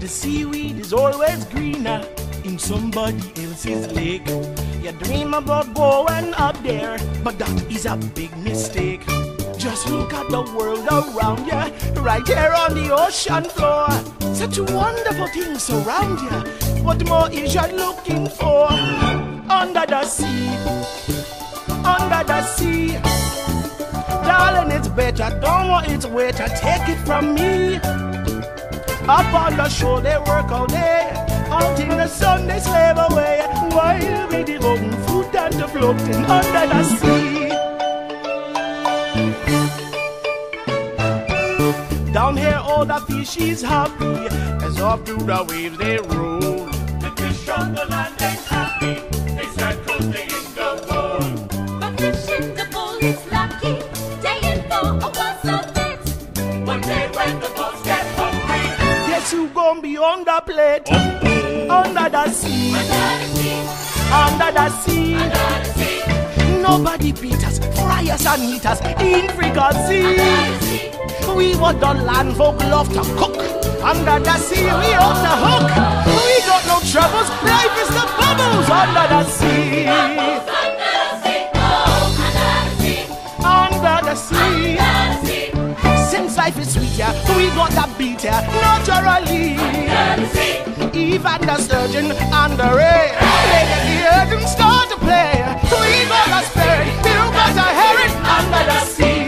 The seaweed is always greener in somebody else's lake. You dream about going up there, but that is a big mistake. Just look at the world around you, right here on the ocean floor. Such wonderful things surround you. What more is you looking for? Under the sea, under the sea. Darling, it's better, don't want it waiter, take it from me. Up on the shore, they work all day. Out in the sun, they slave away. While we devoting food and the floating under the sea. Down here, all the fish is happy as off through the waves they roll. Gon' be on the plate? Under the sea, Under the sea, under the sea. under the sea, Nobody beat us, fry us and eat us in under sea. We what the land folk love to cook. Under the sea, we off the hook. We got no troubles, life is the bubbles under the sea. Under the sea, oh, under the sea, Under the sea. under the sea, Since life is sweet, yeah, we got that beat, yeah, naturally. The sea. Even the sturgeon and the ray, they get the urgent start to play. We got a spirit, you got a herring under the sea.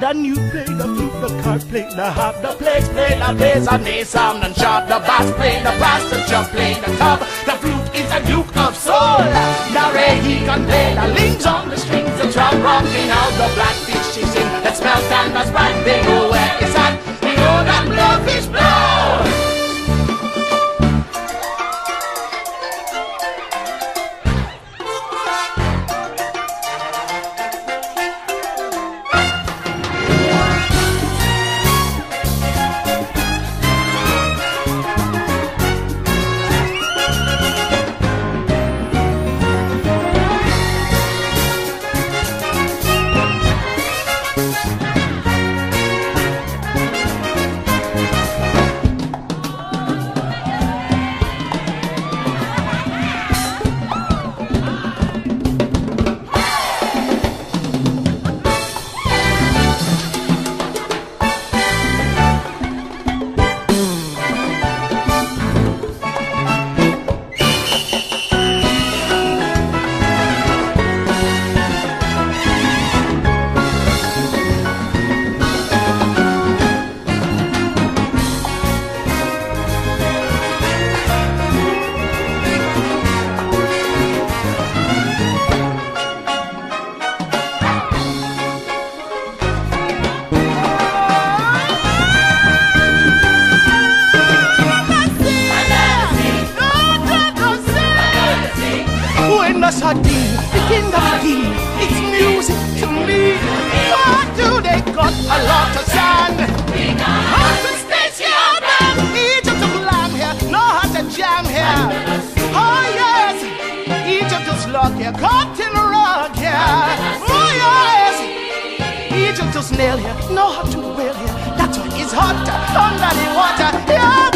Then you play the flute, the card play the harp, the plates play the bass, and they sound and sharp. The bass play the brass, the jump play the top. The flute is a duke of soul. The ray he can play the links on the strings, the drum rocking out the blackfish is in. That smells and the sprite, they know to nail here, no how to whale here. That one is hot under the water. Yeah.